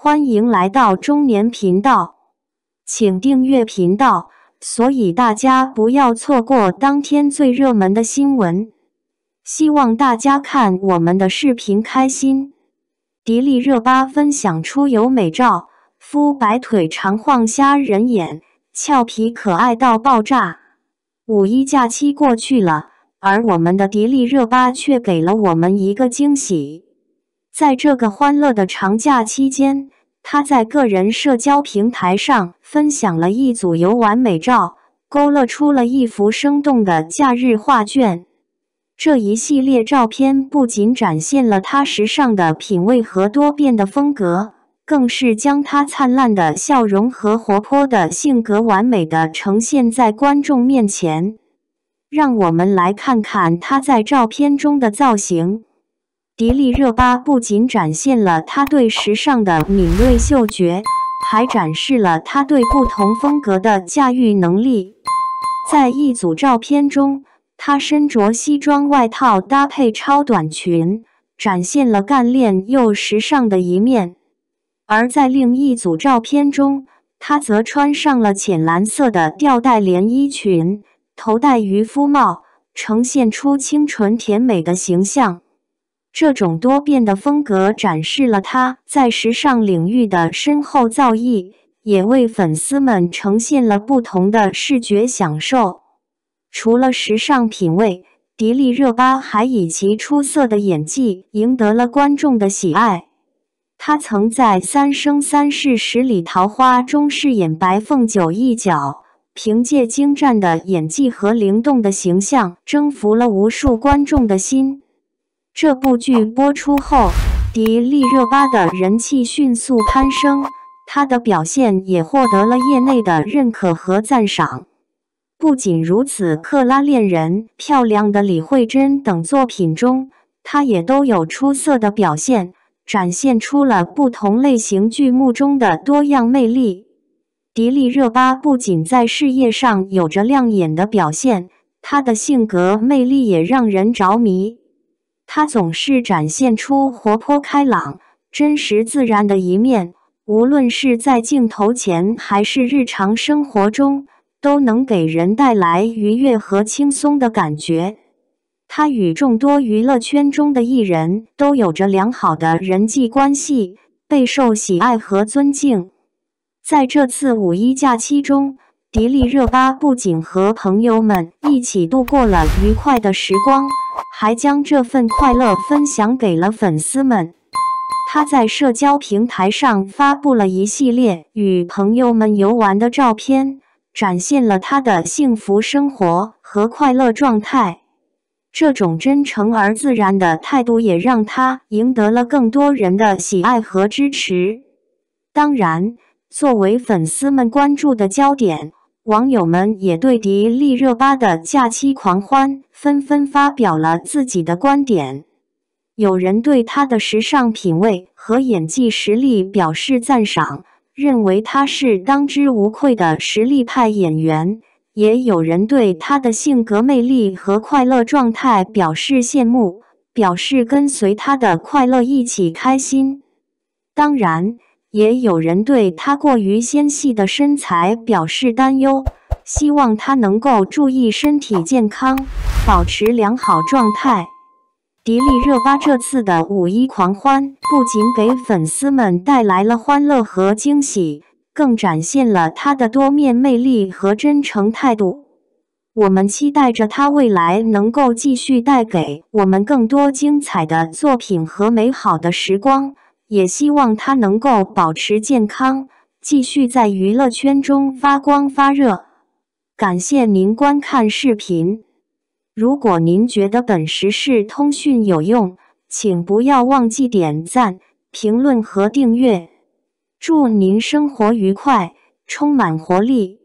欢迎来到中年频道，请订阅频道，所以大家不要错过当天最热门的新闻。希望大家看我们的视频开心。迪丽热巴分享出游美照，肤白腿长晃瞎人眼，俏皮可爱到爆炸。五一假期过去了，而我们的迪丽热巴却给了我们一个惊喜。在这个欢乐的长假期间，他在个人社交平台上分享了一组游玩美照，勾勒出了一幅生动的假日画卷。这一系列照片不仅展现了他时尚的品味和多变的风格，更是将他灿烂的笑容和活泼的性格完美的呈现在观众面前。让我们来看看他在照片中的造型。迪丽热巴不仅展现了她对时尚的敏锐嗅觉，还展示了她对不同风格的驾驭能力。在一组照片中，她身着西装外套搭配超短裙，展现了干练又时尚的一面；而在另一组照片中，她则穿上了浅蓝色的吊带连衣裙，头戴渔夫帽，呈现出清纯甜美的形象。这种多变的风格展示了他在时尚领域的深厚造诣，也为粉丝们呈现了不同的视觉享受。除了时尚品味，迪丽热巴还以其出色的演技赢得了观众的喜爱。她曾在《三生三世十里桃花》中饰演白凤九一角，凭借精湛的演技和灵动的形象，征服了无数观众的心。这部剧播出后，迪丽热巴的人气迅速攀升，她的表现也获得了业内的认可和赞赏。不仅如此，《克拉恋人》《漂亮的李慧珍》等作品中，她也都有出色的表现，展现出了不同类型剧目中的多样魅力。迪丽热巴不仅在事业上有着亮眼的表现，她的性格魅力也让人着迷。他总是展现出活泼开朗、真实自然的一面，无论是在镜头前还是日常生活中，都能给人带来愉悦和轻松的感觉。他与众多娱乐圈中的艺人都有着良好的人际关系，备受喜爱和尊敬。在这次五一假期中，迪丽热巴不仅和朋友们一起度过了愉快的时光。还将这份快乐分享给了粉丝们。他在社交平台上发布了一系列与朋友们游玩的照片，展现了他的幸福生活和快乐状态。这种真诚而自然的态度也让他赢得了更多人的喜爱和支持。当然，作为粉丝们关注的焦点。网友们也对迪丽热巴的假期狂欢纷纷发表了自己的观点。有人对她的时尚品味和演技实力表示赞赏，认为她是当之无愧的实力派演员；也有人对她的性格魅力和快乐状态表示羡慕，表示跟随她的快乐一起开心。当然。也有人对她过于纤细的身材表示担忧，希望她能够注意身体健康，保持良好状态。迪丽热巴这次的五一狂欢不仅给粉丝们带来了欢乐和惊喜，更展现了她的多面魅力和真诚态度。我们期待着她未来能够继续带给我们更多精彩的作品和美好的时光。也希望他能够保持健康，继续在娱乐圈中发光发热。感谢您观看视频。如果您觉得本时事通讯有用，请不要忘记点赞、评论和订阅。祝您生活愉快，充满活力！